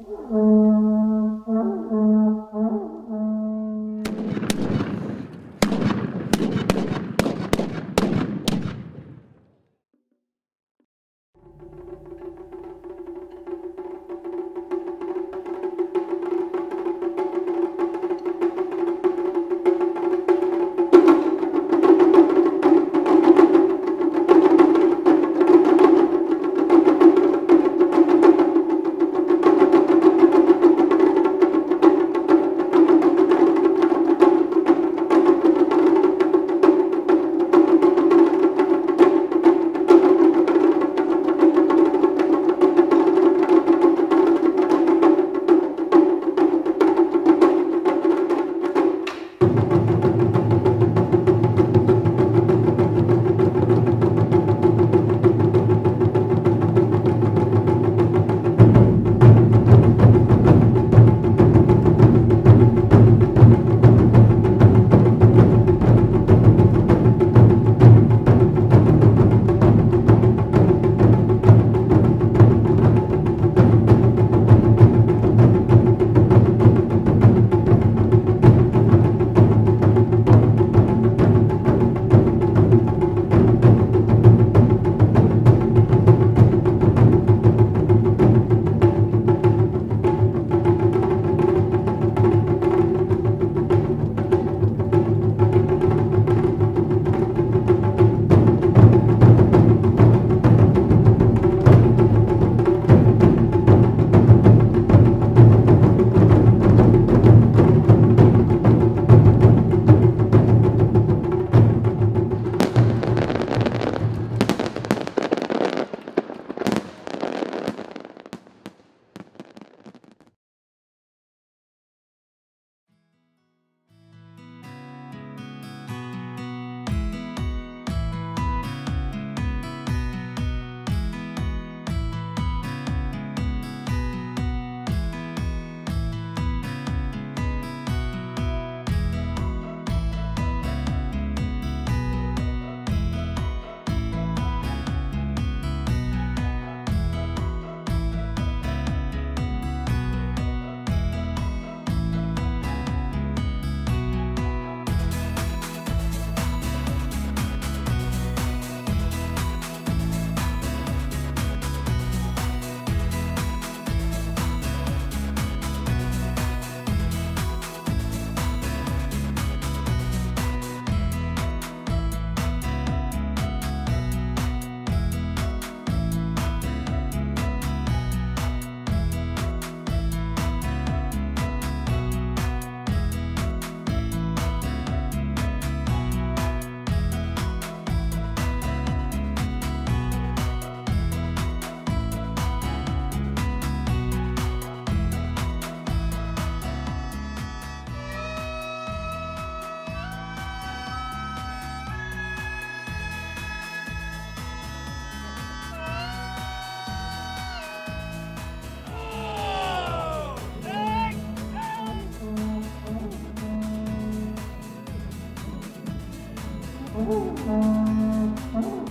Mm-hmm. Oh, my God.